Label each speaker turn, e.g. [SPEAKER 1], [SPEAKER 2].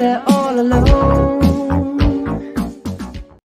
[SPEAKER 1] They're all alone.